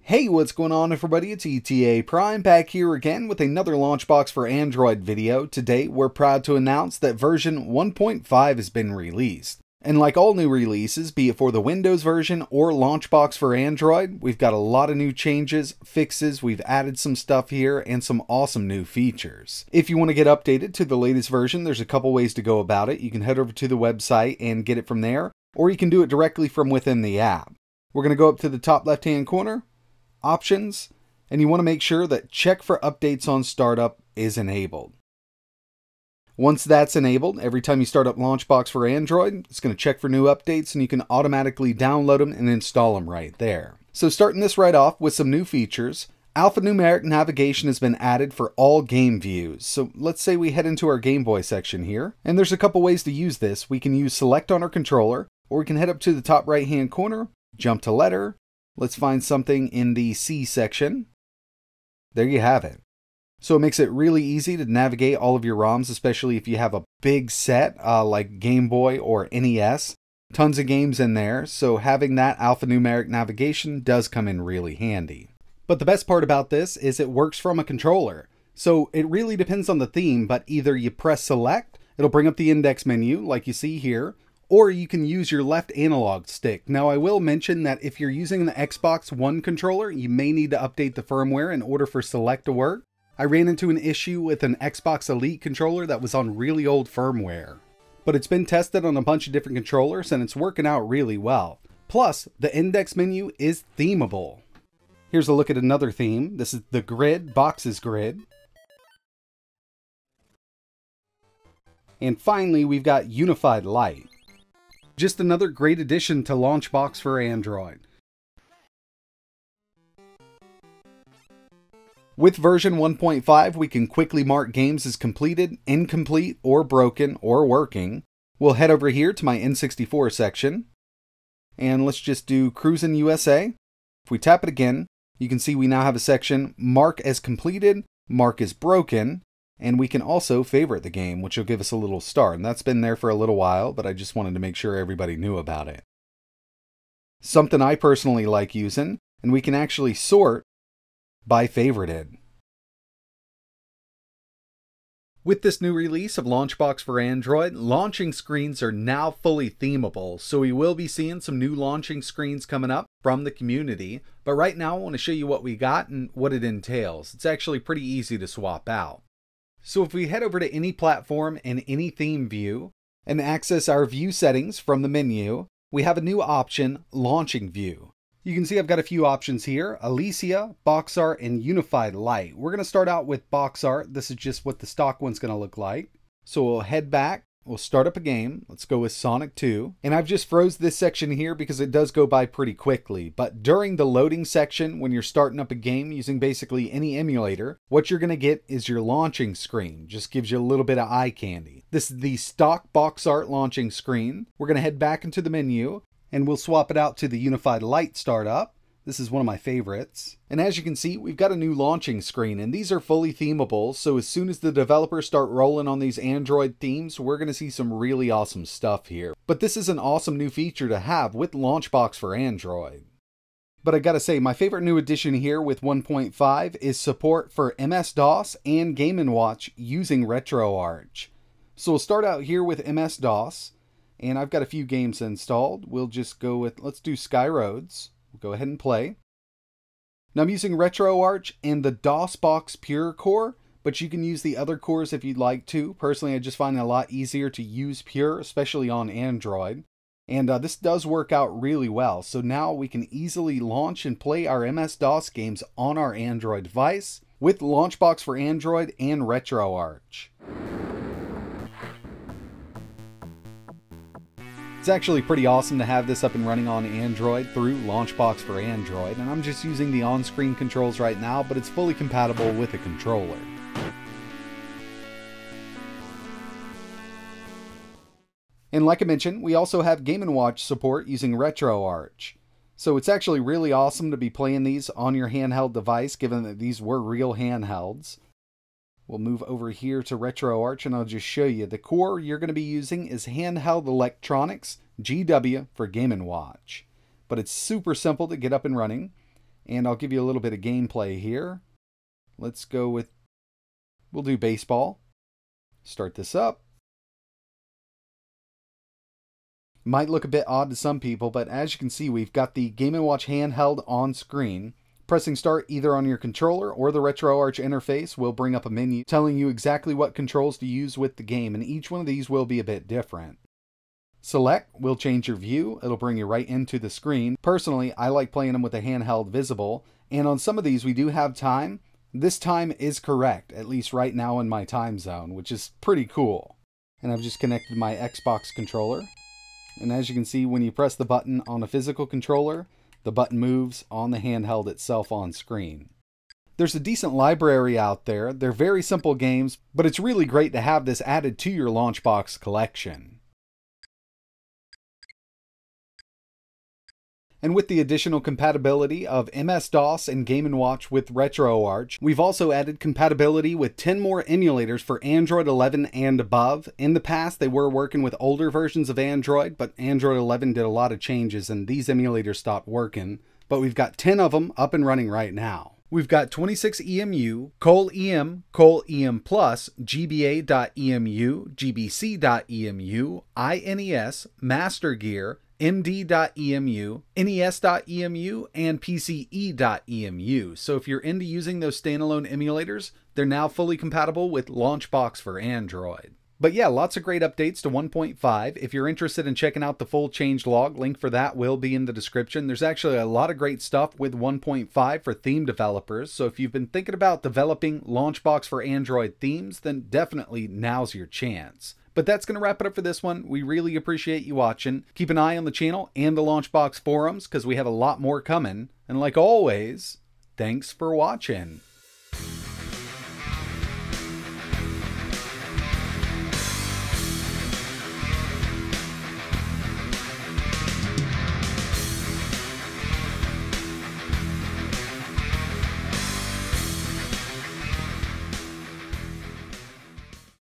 Hey, what's going on everybody? It's ETA Prime back here again with another Launchbox for Android video. Today, we're proud to announce that version 1.5 has been released. And like all new releases, be it for the Windows version or Launchbox for Android, we've got a lot of new changes, fixes, we've added some stuff here, and some awesome new features. If you want to get updated to the latest version, there's a couple ways to go about it. You can head over to the website and get it from there, or you can do it directly from within the app. We're going to go up to the top left hand corner, options, and you want to make sure that check for updates on startup is enabled. Once that's enabled, every time you start up Launchbox for Android, it's going to check for new updates and you can automatically download them and install them right there. So starting this right off with some new features, alphanumeric navigation has been added for all game views. So let's say we head into our Game Boy section here, and there's a couple ways to use this. We can use select on our controller, or we can head up to the top right hand corner, jump to letter, Let's find something in the C section. There you have it. So it makes it really easy to navigate all of your ROMs, especially if you have a big set uh, like Game Boy or NES. Tons of games in there, so having that alphanumeric navigation does come in really handy. But the best part about this is it works from a controller. So it really depends on the theme, but either you press select, it'll bring up the index menu like you see here, or you can use your left analog stick. Now I will mention that if you're using the Xbox One controller, you may need to update the firmware in order for select to work. I ran into an issue with an Xbox Elite controller that was on really old firmware. But it's been tested on a bunch of different controllers and it's working out really well. Plus, the index menu is themable. Here's a look at another theme. This is the grid, boxes grid. And finally, we've got unified light. Just another great addition to Launchbox for Android. With version 1.5, we can quickly mark games as completed, incomplete, or broken, or working. We'll head over here to my N64 section, and let's just do Cruisin' USA. If we tap it again, you can see we now have a section Mark as completed, Mark as broken, and we can also favorite the game, which will give us a little star. And that's been there for a little while, but I just wanted to make sure everybody knew about it. Something I personally like using, and we can actually sort by favorited. With this new release of Launchbox for Android, launching screens are now fully themable, so we will be seeing some new launching screens coming up from the community. But right now I want to show you what we got and what it entails. It's actually pretty easy to swap out. So if we head over to any platform and any theme view and access our view settings from the menu, we have a new option, Launching View. You can see I've got a few options here, Alicia, Box Art, and Unified Light. We're going to start out with Box Art. This is just what the stock one's going to look like. So we'll head back We'll start up a game. Let's go with Sonic 2. And I've just froze this section here because it does go by pretty quickly. But during the loading section, when you're starting up a game using basically any emulator, what you're going to get is your launching screen. Just gives you a little bit of eye candy. This is the stock box art launching screen. We're going to head back into the menu and we'll swap it out to the Unified Light startup. This is one of my favorites. And as you can see, we've got a new launching screen, and these are fully themable, so as soon as the developers start rolling on these Android themes, we're going to see some really awesome stuff here. But this is an awesome new feature to have with Launchbox for Android. But I gotta say, my favorite new addition here with 1.5 is support for MS-DOS and Game & Watch using RetroArch. So we'll start out here with MS-DOS, and I've got a few games installed. We'll just go with, let's do Sky Roads. We'll go ahead and play. Now I'm using RetroArch and the DOSBox Pure core, but you can use the other cores if you'd like to. Personally, I just find it a lot easier to use Pure, especially on Android. And uh, this does work out really well. So now we can easily launch and play our MS-DOS games on our Android device with Launchbox for Android and RetroArch. It's actually pretty awesome to have this up and running on Android through Launchbox for Android, and I'm just using the on-screen controls right now, but it's fully compatible with a controller. And like I mentioned, we also have Game & Watch support using RetroArch. So it's actually really awesome to be playing these on your handheld device, given that these were real handhelds. We'll move over here to RetroArch and I'll just show you. The core you're going to be using is Handheld Electronics GW for Game & Watch. But it's super simple to get up and running. And I'll give you a little bit of gameplay here. Let's go with, we'll do baseball. Start this up. Might look a bit odd to some people, but as you can see, we've got the Game & Watch handheld on screen. Pressing start either on your controller or the RetroArch interface will bring up a menu telling you exactly what controls to use with the game, and each one of these will be a bit different. Select will change your view, it'll bring you right into the screen. Personally, I like playing them with the handheld visible, and on some of these we do have time. This time is correct, at least right now in my time zone, which is pretty cool. And I've just connected my Xbox controller. And as you can see, when you press the button on a physical controller, the button moves on the handheld itself on screen. There's a decent library out there. They're very simple games, but it's really great to have this added to your Launchbox collection. And with the additional compatibility of MS-DOS and Game & Watch with RetroArch, we've also added compatibility with 10 more emulators for Android 11 and above. In the past, they were working with older versions of Android, but Android 11 did a lot of changes and these emulators stopped working. But we've got 10 of them up and running right now. We've got 26EMU, COL-EM, COL EM Plus, GBA.EMU, GBC.EMU, INES, Master Gear, MD.EMU, NES.EMU, and PCE.EMU. So if you're into using those standalone emulators, they're now fully compatible with Launchbox for Android. But yeah, lots of great updates to 1.5. If you're interested in checking out the full change log, link for that will be in the description. There's actually a lot of great stuff with 1.5 for theme developers. So if you've been thinking about developing Launchbox for Android themes, then definitely now's your chance. But that's going to wrap it up for this one. We really appreciate you watching. Keep an eye on the channel and the Launchbox forums because we have a lot more coming. And like always, thanks for watching.